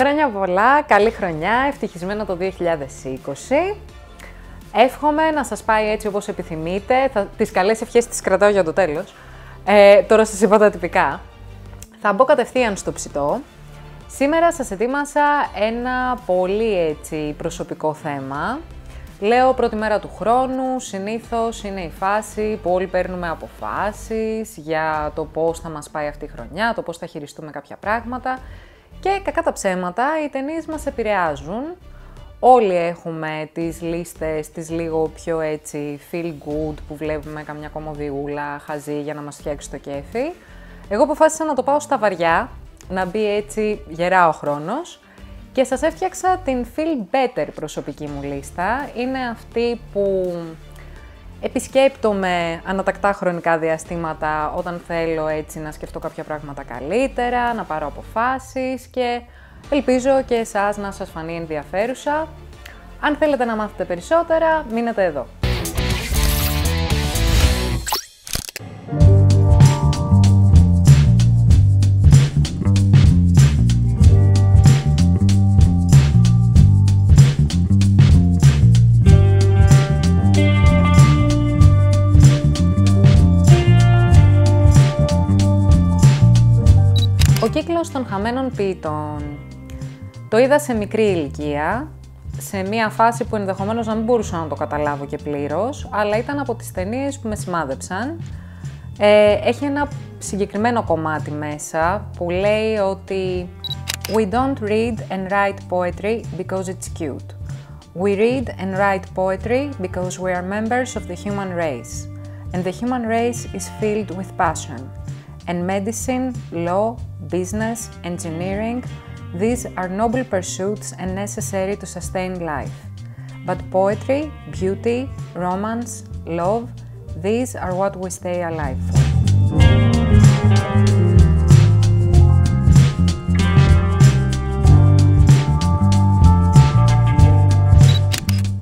Χρόνια πολλά, καλή χρονιά, ευτυχισμένο το 2020. Εύχομαι να σας πάει έτσι όπως επιθυμείτε. Θα, τις καλές ευχές τις κρατάω για το τέλος. Ε, τώρα σας είπα τα τυπικά. Θα μπω κατευθείαν στο ψητό. Σήμερα σας ετοίμασα ένα πολύ έτσι προσωπικό θέμα. Λέω πρώτη μέρα του χρόνου, συνήθως είναι η φάση που όλοι παίρνουμε αποφάσεις για το πώς θα μας πάει αυτή η χρονιά, το πώς θα χειριστούμε κάποια πράγματα και κακά τα ψέματα, οι ταινίες μας επηρεάζουν. Όλοι έχουμε τις λίστες, τις λίγο πιο έτσι feel good που βλέπουμε καμιά κομμωδιούλα, χαζή για να μας φτιάξει το κέφι. Εγώ αποφάσισα να το πάω στα βαριά, να μπει έτσι γερά ο χρόνος και σας έφτιαξα την Feel Better προσωπική μου λίστα. Είναι αυτή που επισκέπτομαι ανατακτά χρονικά διαστήματα όταν θέλω έτσι να σκεφτώ κάποια πράγματα καλύτερα, να πάρω αποφάσεις και ελπίζω και εσάς να σας φανεί ενδιαφέρουσα. Αν θέλετε να μάθετε περισσότερα, μείνετε εδώ. Των χαμένων ποιητών. Το είδα σε μικρή ηλικία, σε μια φάση που ενδεχομένως να μην μπορούσα να το καταλάβω και πλήρως, αλλά ήταν από τις ταινίες που με σημάδεψαν. Ε, έχει ένα συγκεκριμένο κομμάτι μέσα που λέει ότι We don't read and write poetry because it's cute. We read and write poetry because we are members of the human race. And the human race is filled with passion. And medicine, law, business, engineering, these are noble pursuits and necessary to sustain life. But poetry, beauty, romance, love, these are what we stay alive for.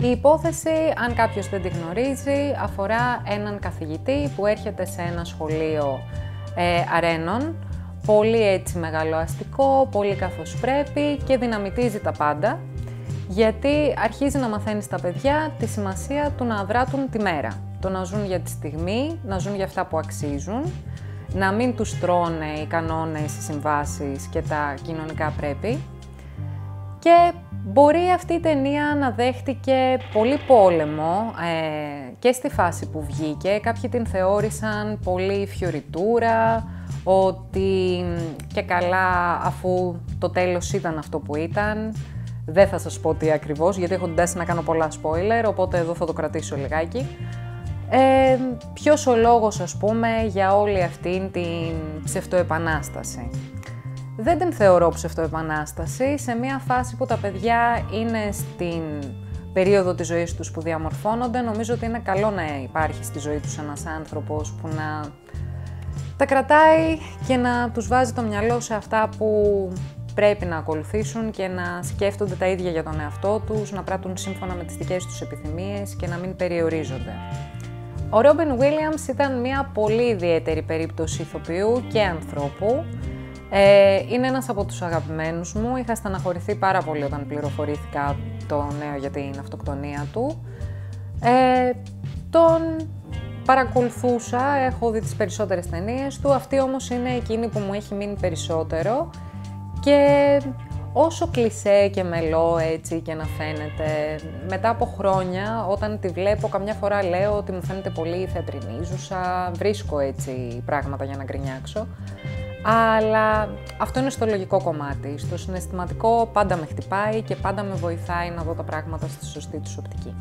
Η υπόθεση, αν κάποιος δεν τη γνωρίζει, αφορά έναν καθηγητή που έρχεται σε ένα σχολείο ε, αρένων, πολύ έτσι μεγαλοαστικό, πολύ καθώς πρέπει και δυναμητίζει τα πάντα, γιατί αρχίζει να μαθαίνει στα παιδιά τη σημασία του να δράτουν τη μέρα. Το να ζουν για τη στιγμή, να ζουν για αυτά που αξίζουν, να μην τους τρώνε οι κανόνες, οι συμβάσεις και τα κοινωνικά πρέπει. Και μπορεί αυτή η ταινία να δέχτηκε πολύ πόλεμο ε, και στη φάση που βγήκε. Κάποιοι την θεώρησαν πολύ φιωριτούρα, ότι και καλά αφού το τέλος ήταν αυτό που ήταν. Δεν θα σας πω τι ακριβώς, γιατί έχω την να κάνω πολλά spoiler, οπότε εδώ θα το κρατήσω λιγάκι. Ε, ποιος ο λόγος, ας πούμε, για όλη αυτή την ψευτοεπανάσταση; Δεν την θεωρώ ψευτοεπανάσταση σε μια φάση που τα παιδιά είναι στην περίοδο της ζωής τους που διαμορφώνονται. Νομίζω ότι είναι καλό να υπάρχει στη ζωή τους ένας άνθρωπος που να τα κρατάει και να τους βάζει το μυαλό σε αυτά που πρέπει να ακολουθήσουν και να σκέφτονται τα ίδια για τον εαυτό τους, να πράττουν σύμφωνα με τις δικές τους επιθυμίες και να μην περιορίζονται. Ο Ρόμπιν Williams ήταν μια πολύ ιδιαίτερη περίπτωση ηθοποιού και ανθρώπου. Ε, είναι ένας από τους αγαπημένους μου. Είχα στεναχωρηθεί πάρα πολύ όταν πληροφορήθηκα το νέο για την αυτοκτονία του. Ε, τον παρακολουθούσα, έχω δει τις περισσότερες ταινίες του, αυτή όμως είναι εκείνη που μου έχει μείνει περισσότερο και όσο κλισέ και μελό έτσι και να φαίνεται, μετά από χρόνια όταν τη βλέπω καμιά φορά λέω ότι μου φαίνεται πολύ θεατρινίζουσα, βρίσκω έτσι πράγματα για να γκρινιάξω. Αλλά αυτό είναι στο λογικό κομμάτι. Στο συναισθηματικό πάντα με χτυπάει και πάντα με βοηθάει να δω τα πράγματα στη σωστή τους οπτική.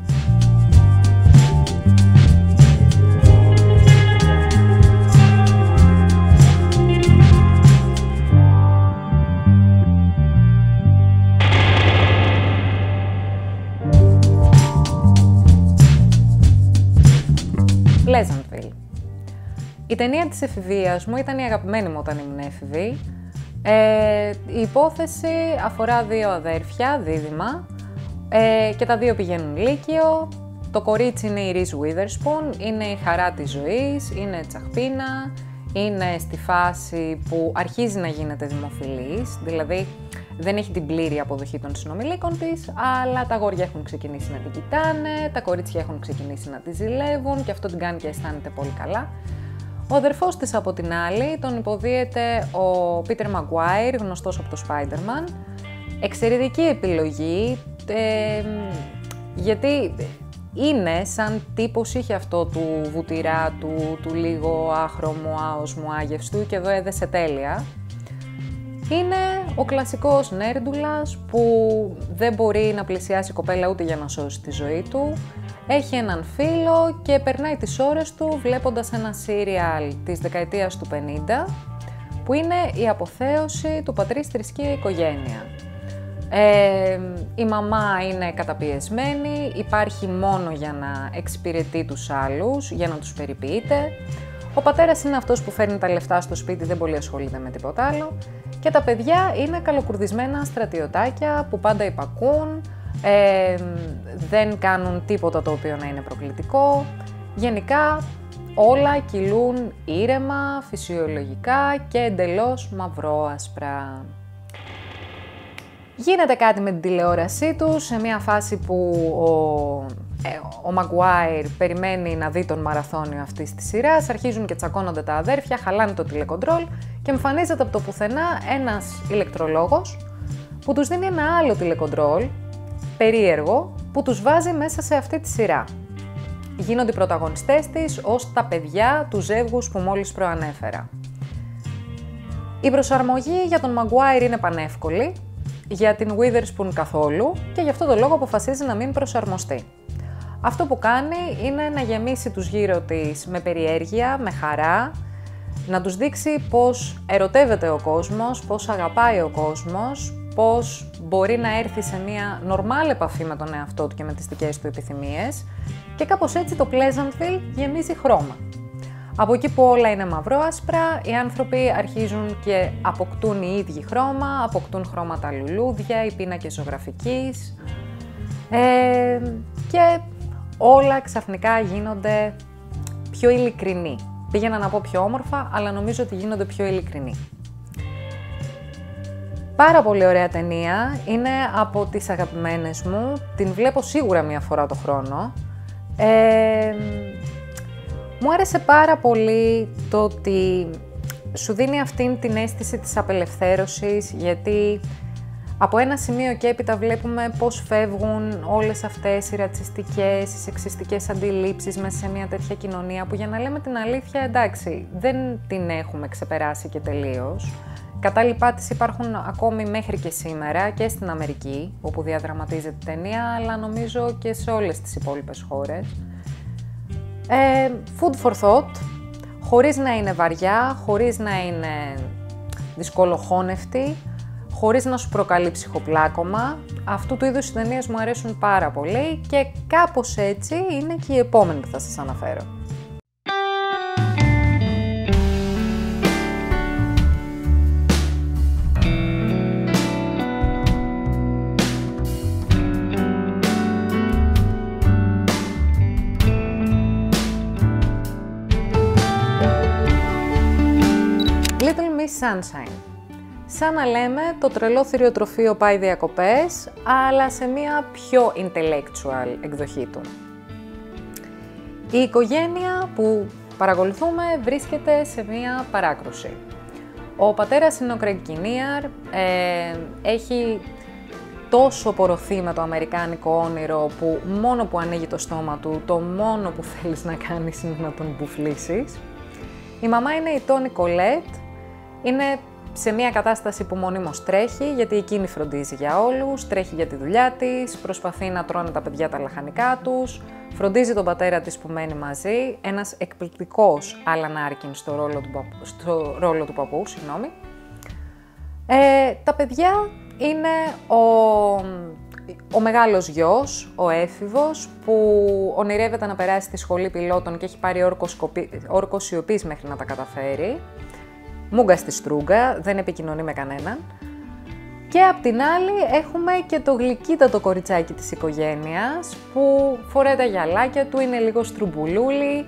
Pleasantville. Η ταινία της εφηβείας μου ήταν η αγαπημένη μου όταν ήμουν έφηβη. Ε, η υπόθεση αφορά δύο αδέρφια, δίδυμα, ε, και τα δύο πηγαίνουν λύκειο. Το κορίτσι είναι η Reese Witherspoon, είναι η χαρά της ζωής, είναι τσαχπίνα, είναι στη φάση που αρχίζει να γίνεται δημοφιλής, δηλαδή δεν έχει την πλήρη αποδοχή των συνομιλίκων της, αλλά τα αγόρια έχουν ξεκινήσει να την κοιτάνε, τα κορίτσια έχουν ξεκινήσει να τη ζηλεύουν και αυτό την κάνει και αισθάνεται πολύ καλά. Ο αδερφός της από την άλλη τον υποδίεται ο Πίτερ Μαγκουάιρ, γνωστός από το Spider-Man. Εξαιρετική επιλογή, ε, γιατί είναι σαν τύπος είχε αυτό του βουτυρά του, του λίγο άχρωμου, άοσμου, άγευστου και εδώ έδεσε τέλεια. Είναι ο κλασικός νέρντουλας που δεν μπορεί να πλησιάσει κοπέλα ούτε για να σώσει τη ζωή του. Έχει έναν φίλο και περνάει τις ώρες του βλέποντας ένα σύριαλ της δεκαετίας του 50 που είναι η αποθέωση του πατρίς θρησκεία οικογένεια. Ε, η μαμά είναι καταπιεσμένη, υπάρχει μόνο για να εξυπηρετεί τους άλλους, για να τους περιποιείται. Ο πατέρας είναι αυτός που φέρνει τα λεφτά στο σπίτι, δεν πολύ ασχολείται με τίποτα άλλο. Και τα παιδιά είναι καλοκουρδισμένα στρατιωτάκια που πάντα υπακούν, ε, δεν κάνουν τίποτα το οποίο να είναι προκλητικό. Γενικά όλα κυλούν ήρεμα, φυσιολογικά και εντελώς μαυρό-ασπρά. Γίνεται κάτι με την τηλεόρασή τους σε μια φάση που ο, ε, ο Μαγκουάιρ περιμένει να δει τον μαραθώνιο αυτή της σειράς. Αρχίζουν και τσακώνονται τα αδέρφια, χαλάνε το τηλεκοντρόλ και εμφανίζεται από το πουθενά ένας ηλεκτρολόγος που τους δίνει ένα άλλο τηλεκοντρόλ, περίεργο, που τους βάζει μέσα σε αυτή τη σειρά. Γίνονται οι πρωταγωνιστές της ως τα παιδιά τους ζεύγους που μόλις προανέφερα. Η προσαρμογή για τον Maguire είναι πανεύκολη, για την Witherspoon καθόλου και γι' αυτό το λόγο αποφασίζει να μην προσαρμοστεί. Αυτό που κάνει είναι να γεμίσει τους γύρω της με περιέργεια, με χαρά, να τους δείξει πώς ερωτεύεται ο κόσμος, πώς αγαπάει ο κόσμος, πώς μπορεί να έρθει σε μια νορμάλ επαφή με τον εαυτό του και με τις δικές του επιθυμίες και κάπως έτσι το Pleasantville γεμίζει χρώμα. Από εκεί που όλα είναι μαυρό-άσπρα, οι άνθρωποι αρχίζουν και αποκτούν οι ίδιοι χρώμα, αποκτούν χρώματα λουλούδια, οι πίνακες ζωγραφικής ε, και όλα ξαφνικά γίνονται πιο ειλικρινοί. Πήγαινα να πω πιο όμορφα, αλλά νομίζω ότι γίνονται πιο ειλικρινοί. Πάρα πολύ ωραία ταινία, είναι από τις αγαπημένες μου, την βλέπω σίγουρα μία φορά το χρόνο. Ε, μου άρεσε πάρα πολύ το ότι σου δίνει αυτήν την αίσθηση της απελευθέρωσης, γιατί από ένα σημείο και έπειτα βλέπουμε πώς φεύγουν όλες αυτές οι ρατσιστικές, οι σεξιστικές αντιλήψεις μέσα σε μια τέτοια κοινωνία που για να λέμε την αλήθεια, εντάξει, δεν την έχουμε ξεπεράσει και τελείως. Κατάλοιπά της υπάρχουν ακόμη μέχρι και σήμερα και στην Αμερική, όπου διαδραματίζεται η ταινία, αλλά νομίζω και σε όλες τις υπόλοιπες χώρες. Ε, food for thought, χωρίς να είναι βαριά, χωρίς να είναι δυσκολοχώνευτη, χωρίς να σου προκαλεί ψυχοπλάκωμα. Αυτού του είδους οι ταινίες μου αρέσουν πάρα πολύ και κάπως έτσι είναι και η επόμενη που θα σας αναφέρω. Sunshine. Σαν να λέμε το τρελό θηριοτροφείο πάει διακοπές, αλλά σε μια πιο intellectual εκδοχή του. Η οικογένεια που παρακολουθούμε βρίσκεται σε μια παράκρουση. Ο πατέρας είναι ο Κρέγκ ε, έχει τόσο πορωθεί με το αμερικάνικο όνειρο που μόνο που ανοίγει το στόμα του, το μόνο που θέλεις να κάνεις είναι να τον μπουφλήσεις. Η μαμά είναι η Τόνι Κολέτ, είναι σε μια κατάσταση που μονίμως τρέχει, γιατί εκείνη φροντίζει για όλους, τρέχει για τη δουλειά της, προσπαθεί να τρώνε τα παιδιά τα λαχανικά τους, φροντίζει τον πατέρα της που μένει μαζί, ένας εκπληκτικός Άλαν Άρκιν στο ρόλο του, παππού, στο ρόλο του παππού, συγγνώμη. Ε, τα παιδιά είναι ο, ο μεγάλος γιος, ο έφηβος, που ονειρεύεται να περάσει στη σχολή πιλότων και έχει πάρει όρκος σιωπής μέχρι να τα καταφέρει μούγκα στη στρούγκα, δεν επικοινωνεί με κανέναν. Και απ' την άλλη έχουμε και το γλυκύτατο κοριτσάκι της οικογένειας που φοράει τα γυαλάκια του, είναι λίγο στρουμπουλούλι,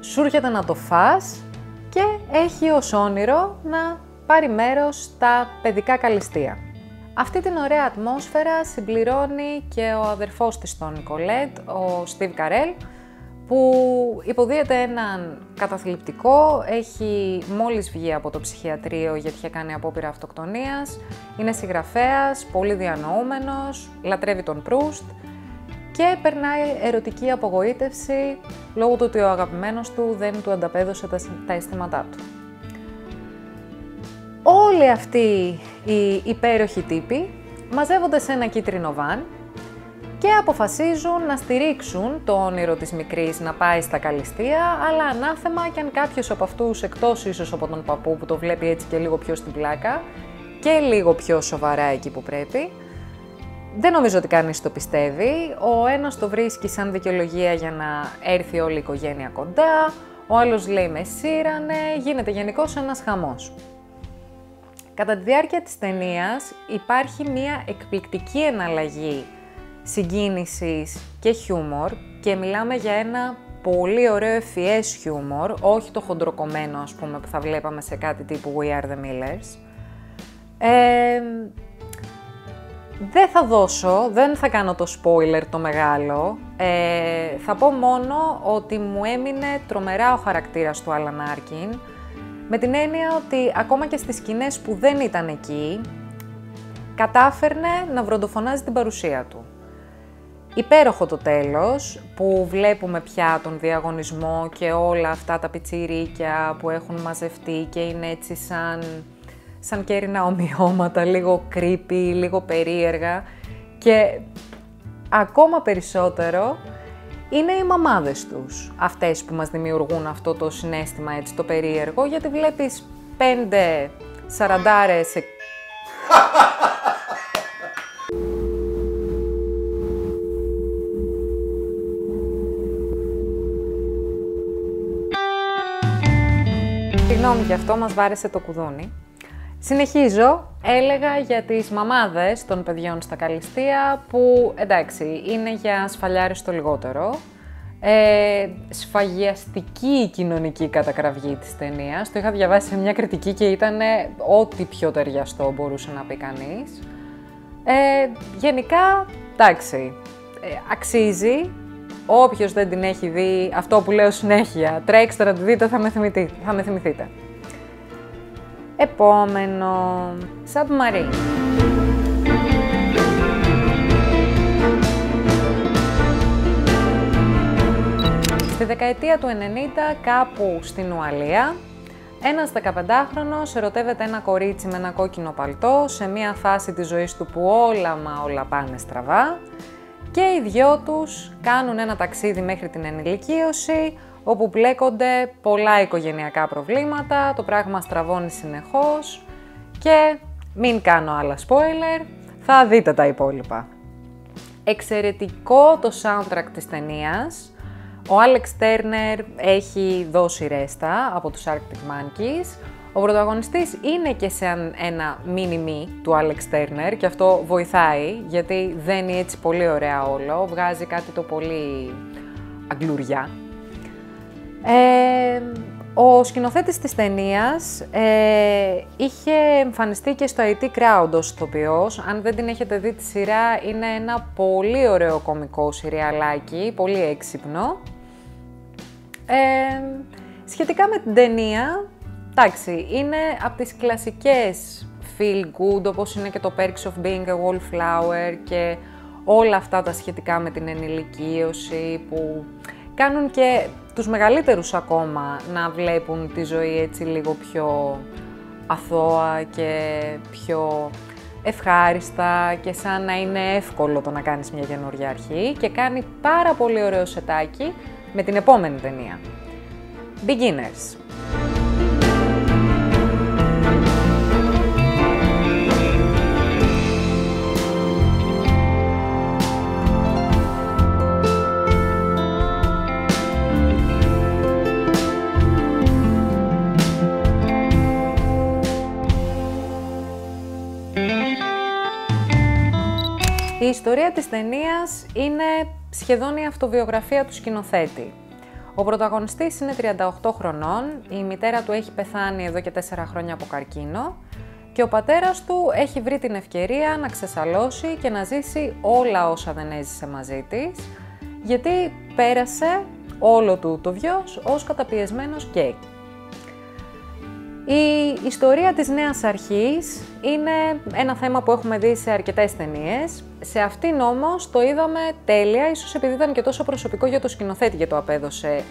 σου έρχεται να το φας και έχει ως όνειρο να πάρει μέρος στα παιδικά καλυστία. Αυτή την ωραία ατμόσφαιρα συμπληρώνει και ο αδερφός της τον Νικολέτ, ο Στίβ Καρέλ, που υποδίεται έναν καταθλιπτικό, έχει μόλις βγει από το ψυχιατρίο γιατί είχε κάνει απόπειρα αυτοκτονίας, είναι συγγραφέας, πολύ διανοούμενος, λατρεύει τον Προύστ και περνάει ερωτική απογοήτευση λόγω του ότι ο αγαπημένος του δεν του ανταπέδωσε τα αισθήματά του. Όλοι αυτοί οι υπέροχοι τύποι μαζεύονται σε ένα κίτρινο βαν και αποφασίζουν να στηρίξουν το όνειρο της μικρής να πάει στα καλυστία, αλλά ανάθεμα και αν κάποιος από αυτούς, εκτός ίσως από τον παππού που το βλέπει έτσι και λίγο πιο στην πλάκα και λίγο πιο σοβαρά εκεί που πρέπει, δεν νομίζω ότι κανείς το πιστεύει. Ο ένας το βρίσκει σαν δικαιολογία για να έρθει όλη η οικογένεια κοντά, ο άλλος λέει με σύρανε, γίνεται γενικώς ένας χαμός. Κατά τη διάρκεια της ταινίας υπάρχει μία εκπληκτική εναλλαγή συγκίνησης και χιούμορ και μιλάμε για ένα πολύ ωραίο ευφυές χιούμορ, όχι το χοντροκομμένο ας πούμε που θα βλέπαμε σε κάτι τύπου We Are The Millers. Ε, δεν θα δώσω, δεν θα κάνω το spoiler το μεγάλο. Ε, θα πω μόνο ότι μου έμεινε τρομερά ο χαρακτήρας του Alan Arkin, με την έννοια ότι ακόμα και στις σκηνές που δεν ήταν εκεί, κατάφερνε να βροντοφωνάζει την παρουσία του. Υπέροχο το τέλος, που βλέπουμε πια τον διαγωνισμό και όλα αυτά τα πιτσιρίκια που έχουν μαζευτεί και είναι έτσι σαν, σαν κέρινα ομοιώματα, λίγο creepy, λίγο περίεργα. Και ακόμα περισσότερο είναι οι μαμάδες τους, αυτές που μας δημιουργούν αυτό το συνέστημα έτσι το περίεργο, γιατί βλέπεις πέντε σαραντάρες Συγγνώμη γι' αυτό μας βάρεσε το κουδούνι. Συνεχίζω, έλεγα για τις μαμάδες των παιδιών στα καλυστία που εντάξει είναι για σφαλιάριστο λιγότερο. Ε, σφαγιαστική κοινωνική κατακραυγή της ταινίας. Το είχα διαβάσει σε μια κριτική και ήταν ό,τι πιο ταιριαστό μπορούσε να πει κανείς. Ε, γενικά, εντάξει, ε, αξίζει. Όποιος δεν την έχει δει, αυτό που λέω συνέχεια, τρέξτε να τη δείτε, θα με, θα με θυμηθείτε. Επόμενο, Submarine. Στη δεκαετία του 90, κάπου στην Ουαλία, ένας 15χρονος ερωτεύεται ένα κορίτσι με ένα κόκκινο παλτό σε μια φάση της ζωής του που όλα μα όλα πάνε στραβά και οι δυο τους κάνουν ένα ταξίδι μέχρι την ενηλικίωση όπου μπλέκονται πολλά οικογενειακά προβλήματα, το πράγμα στραβώνει συνεχώς και μην κάνω άλλα spoiler, θα δείτε τα υπόλοιπα. Εξαιρετικό το soundtrack της ταινίας. Ο Άλεξ Τέρνερ έχει δώσει ρέστα από τους Arctic Monkeys. Ο πρωταγωνιστής είναι και σε ένα mini-me του Άλεξ Τέρνερ και αυτό βοηθάει γιατί δεν είναι έτσι πολύ ωραία όλο, βγάζει κάτι το πολύ αγγλουριά ε, ο σκηνοθέτης της ταινίας ε, είχε εμφανιστεί και στο IT Crowd ως ηθοποιός. Αν δεν την έχετε δει τη σειρά, είναι ένα πολύ ωραίο κομικό σειριαλάκι, πολύ έξυπνο. Ε, σχετικά με την ταινία, εντάξει, είναι από τις κλασικές feel good, όπως είναι και το Perks of Being a Wallflower και όλα αυτά τα σχετικά με την ενηλικίωση που κάνουν και τους μεγαλύτερους ακόμα να βλέπουν τη ζωή έτσι λίγο πιο αθώα και πιο ευχάριστα και σαν να είναι εύκολο το να κάνεις μια καινούργια αρχή και κάνει πάρα πολύ ωραίο σετάκι με την επόμενη ταινία. Beginners. Η ιστορία της ταινίας είναι σχεδόν η αυτοβιογραφία του σκηνοθέτη. Ο πρωταγωνιστής είναι 38 χρονών, η μητέρα του έχει πεθάνει εδώ και 4 χρόνια από καρκίνο και ο πατέρας του έχει βρει την ευκαιρία να ξεσαλώσει και να ζήσει όλα όσα δεν έζησε μαζί της, γιατί πέρασε όλο του το βιός ως καταπιεσμένος γκέι. Η ιστορία της νέας αρχής είναι ένα θέμα που έχουμε δει σε αρκετές ταινίες. Σε αυτήν όμως το είδαμε τέλεια, ίσως επειδή ήταν και τόσο προσωπικό για το σκηνοθέτη και το απέδωσε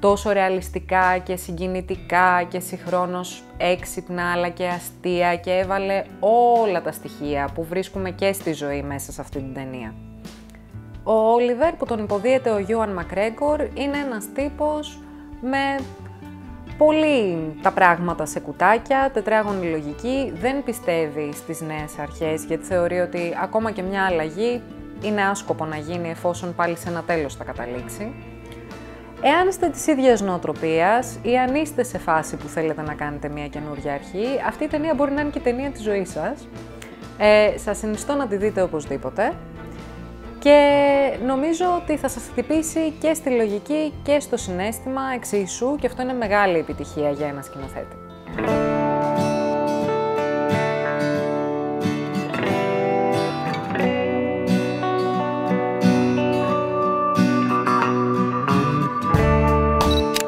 τόσο ρεαλιστικά και συγκινητικά και συγχρόνως έξυπνα αλλά και αστεία και έβαλε όλα τα στοιχεία που βρίσκουμε και στη ζωή μέσα σε αυτή την ταινία. Ο Όλιβερ που τον υποδίεται ο Γιούαν Μακρέγκορ είναι ένας τύπος με πολύ τα πράγματα σε κουτάκια, τετράγωνη λογική, δεν πιστεύει στις νέες αρχές γιατί θεωρεί ότι ακόμα και μια αλλαγή είναι άσκοπο να γίνει εφόσον πάλι σε ένα τέλος θα καταλήξει. Εάν είστε της ίδιας νοοτροπίας ή αν είστε σε φάση που θέλετε να κάνετε μια καινούργια αρχή, αυτή η ταινία μπορεί να είναι και η ταινία της ζωής σας. Ε, σας συνιστώ να τη δείτε οπωσδήποτε και νομίζω ότι θα σας χτυπήσει και στη λογική και στο συνέστημα εξίσου και αυτό είναι μεγάλη επιτυχία για ένα σκηνοθέτη.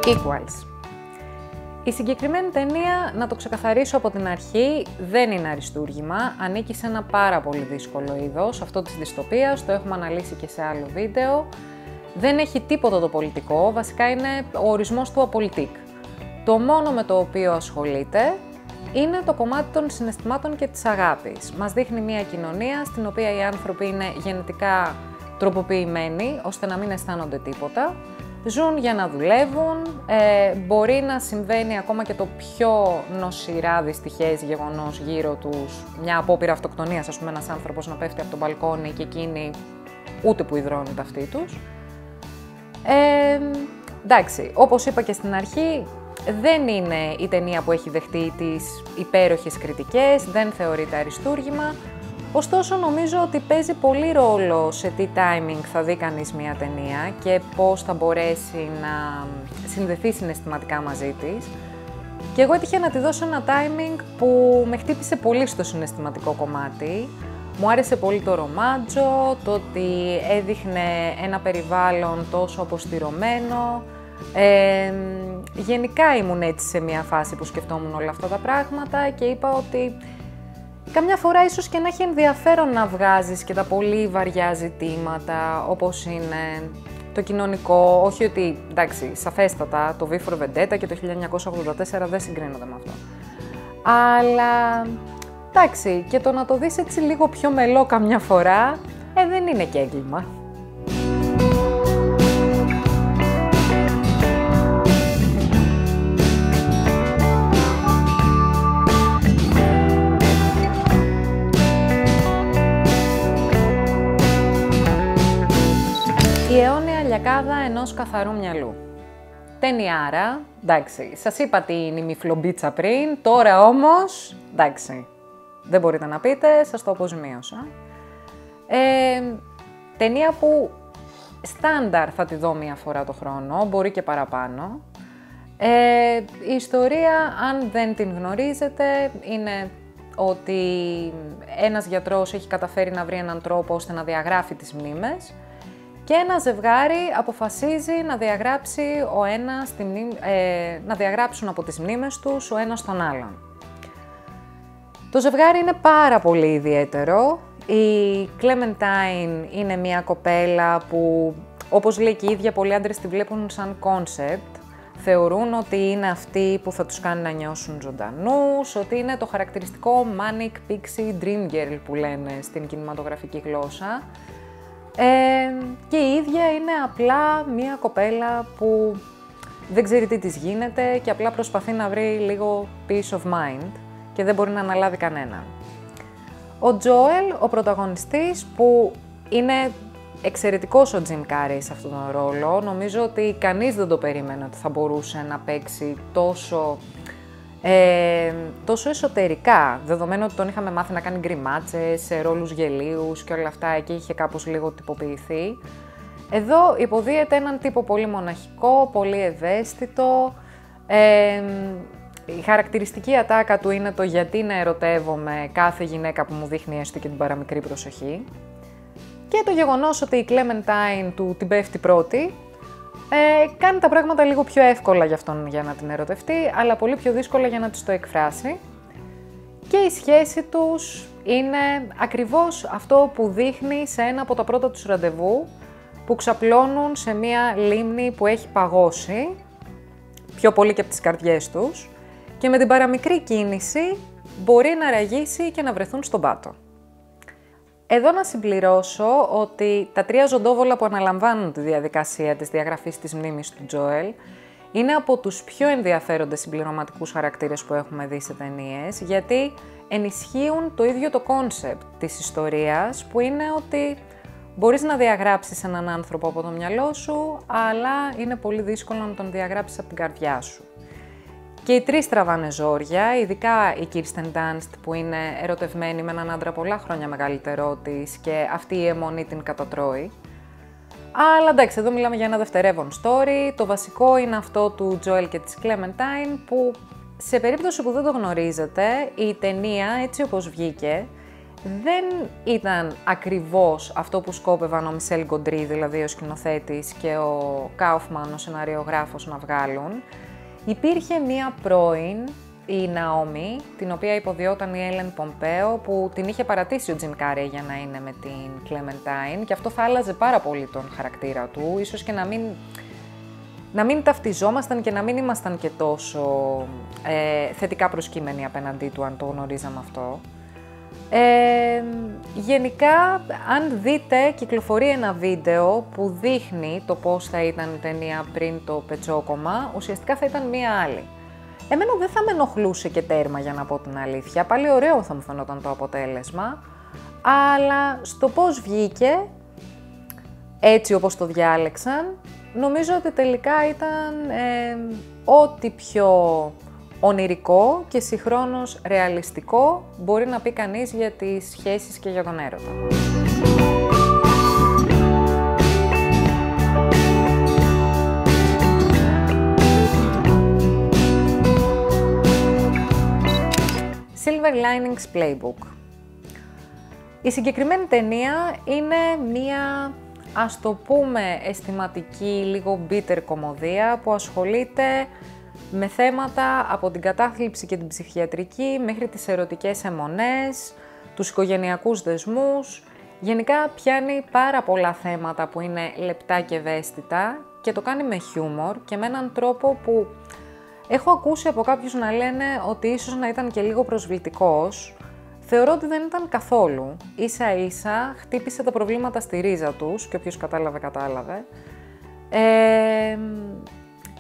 Equals. Η συγκεκριμένη ταινία, να το ξεκαθαρίσω από την αρχή, δεν είναι αριστούργημα. Ανήκει σε ένα πάρα πολύ δύσκολο είδος, αυτό της δυστοπίας, το έχουμε αναλύσει και σε άλλο βίντεο. Δεν έχει τίποτα το πολιτικό, βασικά είναι ο ορισμός του απολυτικ. Το μόνο με το οποίο ασχολείται είναι το κομμάτι των συναισθημάτων και της αγάπης. Μας δείχνει μια κοινωνία στην οποία οι άνθρωποι είναι γενετικά τροποποιημένοι, ώστε να μην αισθάνονται τίποτα ζουν για να δουλεύουν, ε, μπορεί να συμβαίνει ακόμα και το πιο νοσηρά δυστυχές γεγονός γύρω τους, μια απόπειρα αυτοκτονίας, ας πούμε ένας άνθρωπος να πέφτει από τον μπαλκόνι και εκείνη ούτε που υδρώνει τα αυτή τους. Ε, εντάξει, όπως είπα και στην αρχή, δεν είναι η ταινία που έχει δεχτεί τις υπέροχες κριτικές, δεν θεωρείται αριστούργημα, Ωστόσο, νομίζω ότι παίζει πολύ ρόλο σε τι timing θα δει κανείς μια ταινία και πώς θα μπορέσει να συνδεθεί συναισθηματικά μαζί της. Και εγώ έτυχε να τη δώσω ένα timing που με χτύπησε πολύ στο συναισθηματικό κομμάτι. Μου άρεσε πολύ το ρομάτζο, το ότι έδειχνε ένα περιβάλλον τόσο αποστηρωμένο. Ε, γενικά ήμουν έτσι σε μια φάση που σκεφτόμουν όλα αυτά τα πράγματα και είπα ότι Καμιά φορά ίσως και να έχει ενδιαφέρον να βγάζεις και τα πολύ βαριά ζητήματα, όπως είναι το κοινωνικό, όχι ότι, εντάξει, σαφέστατα, το V for Vendetta και το 1984 δεν συγκρίνονται με αυτό. Αλλά, εντάξει, και το να το δεις έτσι λίγο πιο μελό καμιά φορά, ε, δεν είναι και έγκλημα. Αιώνια λιακάδα ενός καθαρού μυαλού. Ταινιάρα, εντάξει, σας είπα τι είναι η μυφλομπίτσα πριν, τώρα όμως, εντάξει, δεν μπορείτε να πείτε, σας το αποζημίωσα. Ε, ταινία που στάνταρ θα τη δω μία φορά το χρόνο, μπορεί και παραπάνω. Ε, η ιστορία, αν δεν την γνωρίζετε, είναι ότι ένας γιατρός έχει καταφέρει να βρει έναν τρόπο ώστε να διαγράφει τις μνήμες και ένα ζευγάρι αποφασίζει να, διαγράψει ο ένας, ε, να διαγράψουν από τις μνήμες τους ο ένας τον άλλον. Το ζευγάρι είναι πάρα πολύ ιδιαίτερο. Η Clementine είναι μια κοπέλα που, όπως λέει και η ίδια, πολλοί άντρες τη βλέπουν σαν concept. Θεωρούν ότι είναι αυτή που θα τους κάνει να νιώσουν ζωντανούς, ότι είναι το χαρακτηριστικό manic pixie dream girl που λένε στην κινηματογραφική γλώσσα. Ε, και η ίδια είναι απλά μία κοπέλα που δεν ξέρει τι της γίνεται και απλά προσπαθεί να βρει λίγο peace of mind και δεν μπορεί να αναλάβει κανέναν. Ο Τζόελ, ο πρωταγωνιστής που είναι εξαιρετικός ο Jim Carrey σε αυτόν τον ρόλο, νομίζω ότι κανείς δεν το περίμενε ότι θα μπορούσε να παίξει τόσο ε, τόσο εσωτερικά, δεδομένου ότι τον είχαμε μάθει να κάνει γκριμάτσες σε ρόλους γελίους και όλα αυτά, εκεί είχε κάπως λίγο τυποποιηθεί. Εδώ υποδίεται έναν τύπο πολύ μοναχικό, πολύ ευαίσθητο. Ε, η χαρακτηριστική ατάκα του είναι το γιατί να ερωτεύομαι κάθε γυναίκα που μου δείχνει έστω και την παραμικρή προσοχή. Και το γεγονός ότι η Clementine του την πέφτει πρώτη, ε, κάνει τα πράγματα λίγο πιο εύκολα για αυτόν για να την ερωτευτεί, αλλά πολύ πιο δύσκολα για να της το εκφράσει. Και η σχέση τους είναι ακριβώς αυτό που δείχνει σε ένα από τα πρώτα τους ραντεβού, που ξαπλώνουν σε μία λίμνη που έχει παγώσει, πιο πολύ και από τις καρδιές τους, και με την παραμικρή κίνηση μπορεί να ραγίσει και να βρεθούν στον πάτο. Εδώ να συμπληρώσω ότι τα τρία ζωντόβολα που αναλαμβάνουν τη διαδικασία της διαγραφής της μνήμης του Τζόελ είναι από τους πιο ενδιαφέροντες συμπληρωματικούς χαρακτήρες που έχουμε δει σε ταινίες, γιατί ενισχύουν το ίδιο το concept της ιστορίας, που είναι ότι μπορείς να διαγράψεις έναν άνθρωπο από το μυαλό σου, αλλά είναι πολύ δύσκολο να τον διαγράψεις από την καρδιά σου. Και οι τρεις τραβάνε ζόρια, ειδικά η Kirsten Dunst που είναι ερωτευμένη με έναν άντρα πολλά χρόνια μεγαλύτερό της και αυτή η εμμονή την κατατρώει. Αλλά εντάξει, εδώ μιλάμε για ένα δευτερεύον story. Το βασικό είναι αυτό του Joel και της Clementine που σε περίπτωση που δεν το γνωρίζετε, η ταινία έτσι όπως βγήκε δεν ήταν ακριβώς αυτό που σκόπευαν ο Μισελ Γκοντρί, δηλαδή ο σκηνοθέτης και ο Κάουφμαν, ο σεναριογράφος να βγάλουν. Υπήρχε μία πρώην, η Ναόμι, την οποία υποδιόταν η Έλεν Πομπέο, που την είχε παρατήσει ο Τζιμ Κάρε για να είναι με την Κλεμεντάιν και αυτό θα άλλαζε πάρα πολύ τον χαρακτήρα του, ίσως και να μην, να μην ταυτιζόμασταν και να μην ήμασταν και τόσο ε, θετικά προσκύμενοι απέναντί του αν το γνωρίζαμε αυτό. Ε, γενικά, αν δείτε, κυκλοφορεί ένα βίντεο που δείχνει το πώς θα ήταν η ταινία πριν το πετσόκομα, ουσιαστικά θα ήταν μία άλλη. Εμένα δεν θα με ενοχλούσε και τέρμα για να πω την αλήθεια, πάλι ωραίο θα μου φαινόταν το αποτέλεσμα, αλλά στο πώς βγήκε, έτσι όπως το διάλεξαν, νομίζω ότι τελικά ήταν ε, ό,τι πιο ονειρικό και συγχρόνως ρεαλιστικό μπορεί να πει κανείς για τις σχέσεις και για τον έρωτα. Silver Linings Playbook. Η συγκεκριμένη ταινία είναι μία, ας το πούμε, αισθηματική, λίγο bitter κομμωδία που ασχολείται με θέματα από την κατάθλιψη και την ψυχιατρική μέχρι τις ερωτικές αιμονές, τους οικογενειακούς δεσμούς. Γενικά πιάνει πάρα πολλά θέματα που είναι λεπτά και ευαίσθητα και το κάνει με χιούμορ και με έναν τρόπο που έχω ακούσει από κάποιους να λένε ότι ίσως να ήταν και λίγο προσβλητικός. Θεωρώ ότι δεν ήταν καθόλου. Ίσα ίσα χτύπησε τα προβλήματα στη ρίζα τους και όποιος κατάλαβε κατάλαβε. Ε,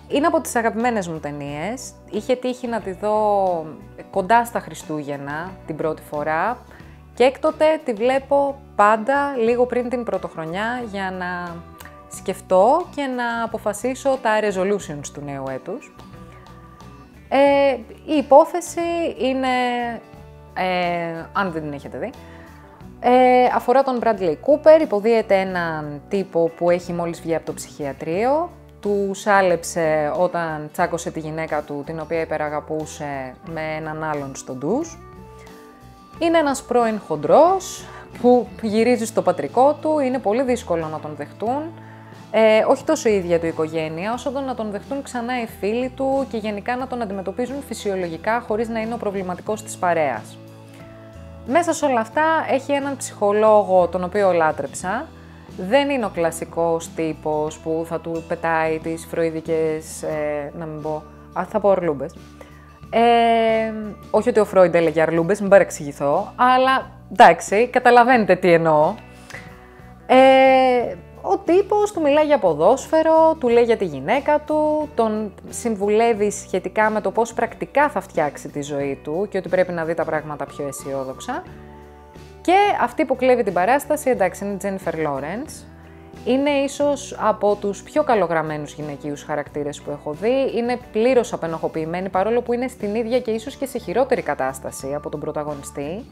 είναι από τις αγαπημένες μου ταινίες. Είχε τύχει να τη δω κοντά στα Χριστούγεννα την πρώτη φορά και έκτοτε τη βλέπω πάντα λίγο πριν την πρωτοχρονιά για να σκεφτώ και να αποφασίσω τα resolutions του νέου έτους. Ε, η υπόθεση είναι, ε, αν δεν την έχετε δει, ε, αφορά τον Bradley Cooper, υποδίεται έναν τύπο που έχει μόλις βγει από το ψυχιατρίο, τους σάλεψε όταν τσάκωσε τη γυναίκα του, την οποία υπεραγαπούσε με έναν άλλον στο ντους. Είναι ένας πρώην χοντρός που γυρίζει στο πατρικό του, είναι πολύ δύσκολο να τον δεχτούν. Ε, όχι τόσο η ίδια του οικογένεια, όσο το να τον δεχτούν ξανά οι φίλοι του και γενικά να τον αντιμετωπίζουν φυσιολογικά χωρίς να είναι ο προβληματικός της παρέας. Μέσα σε όλα αυτά έχει έναν ψυχολόγο τον οποίο λάτρεψα, δεν είναι ο κλασικός τύπος που θα του πετάει τις φροηδικές, ε, να μην πω, α, θα πω αρλούμπες. Ε, όχι ότι ο Φρόιντ έλεγε αρλούμπες, μην παρεξηγηθώ, αλλά εντάξει, καταλαβαίνετε τι εννοώ. Ε, ο τύπος του μιλάει για ποδόσφαιρο, του λέει για τη γυναίκα του, τον συμβουλεύει σχετικά με το πώς πρακτικά θα φτιάξει τη ζωή του και ότι πρέπει να δει τα πράγματα πιο αισιόδοξα. Και αυτή που κλέβει την παράσταση, εντάξει, είναι η Jennifer Lawrence. Είναι ίσως από τους πιο καλογραμμένους γυναικείους χαρακτήρες που έχω δει. Είναι πλήρως απενοχοποιημένη, παρόλο που είναι στην ίδια και ίσως και σε χειρότερη κατάσταση από τον πρωταγωνιστή.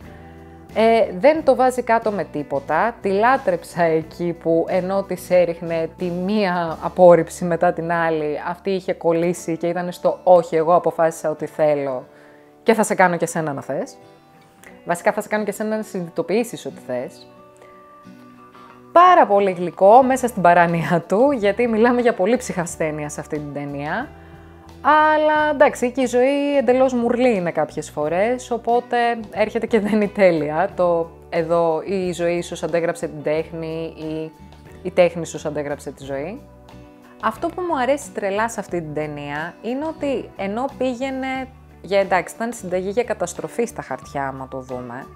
Ε, δεν το βάζει κάτω με τίποτα. Τη λάτρεψα εκεί που ενώ της έριχνε τη μία απόρριψη μετά την άλλη, αυτή είχε κολλήσει και ήταν στο όχι, εγώ αποφάσισα ότι θέλω και θα σε κάνω και σένα να θες. Βασικά θα σε κάνω και σένα να συνειδητοποιήσεις ότι θες. Πάρα πολύ γλυκό μέσα στην παράνοια του, γιατί μιλάμε για πολύ ψυχασθένεια σε αυτή την ταινία. Αλλά εντάξει, και η ζωή εντελώς μουρλή είναι κάποιες φορές, οπότε έρχεται και δεν είναι τέλεια. Το εδώ η ζωή ίσως αντέγραψε την τέχνη ή η τέχνη ίσως αντέγραψε τη ζωή. Αυτό που μου αρέσει τρελά σε αυτή την ταινία είναι ότι ενώ πήγαινε, για εντάξει, ήταν συνταγή για καταστροφή στα χαρτιά, άμα το δούμε,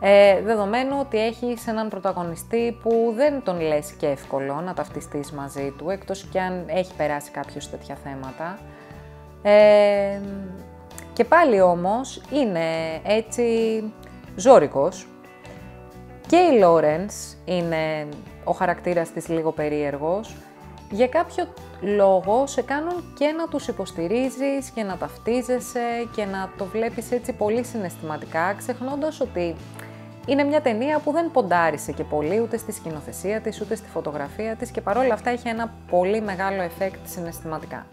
ε, δεδομένου ότι έχεις έναν πρωταγωνιστή που δεν τον λες και εύκολο να ταυτιστείς μαζί του, εκτός και αν έχει περάσει κάποιος τέτοια θέματα. Ε, και πάλι όμως είναι έτσι ζώρικος. Και η Λόρενς είναι ο χαρακτήρας της λίγο περίεργος. Για κάποιο λόγο σε κάνουν και να τους υποστηρίζεις και να ταυτίζεσαι και να το βλέπεις έτσι πολύ συναισθηματικά, ξεχνώντας ότι είναι μια ταινία που δεν ποντάρισε και πολύ ούτε στη σκηνοθεσία της, ούτε στη φωτογραφία της και παρόλα αυτά είχε ένα πολύ μεγάλο εφέκτ συναισθηματικά.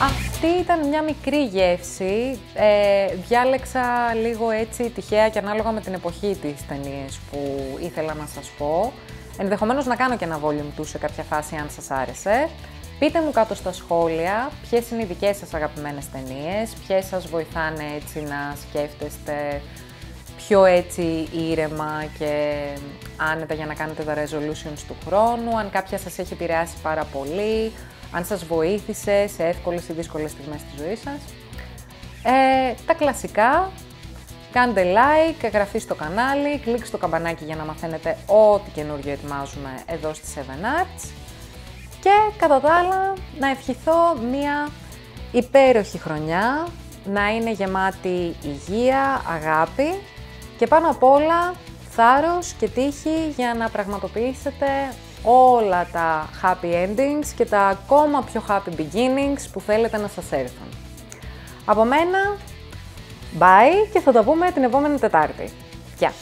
Αυτή ήταν μια μικρή γεύση. Ε, διάλεξα λίγο έτσι τυχαία και ανάλογα με την εποχή της ταινίες που ήθελα να σας πω. Ενδεχομένως να κάνω και ένα volume του σε κάποια φάση αν σας άρεσε. Πείτε μου κάτω στα σχόλια ποιες είναι οι δικές σας αγαπημένες ταινίες, ποιες σας βοηθάνε έτσι να σκέφτεστε πιο έτσι ήρεμα και άνετα για να κάνετε τα resolutions του χρόνου, αν κάποια σας έχει επηρεάσει πάρα πολύ, αν σας βοήθησε σε εύκολες ή δύσκολες στιγμές της ζωής σας. Ε, τα κλασικά, κάντε like, εγγραφή στο κανάλι, κλικ στο καμπανάκι για να μαθαίνετε ό,τι καινούργιο ετοιμάζουμε εδώ στη 7 Arts. Και κατά τα άλλα, να ευχηθώ μία υπέροχη χρονιά, να είναι γεμάτη υγεία, αγάπη και πάνω απ' όλα θάρρος και τύχη για να πραγματοποιήσετε όλα τα happy endings και τα ακόμα πιο happy beginnings που θέλετε να σας έρθουν. Από μένα, bye και θα τα πούμε την επόμενη Τετάρτη. Γεια!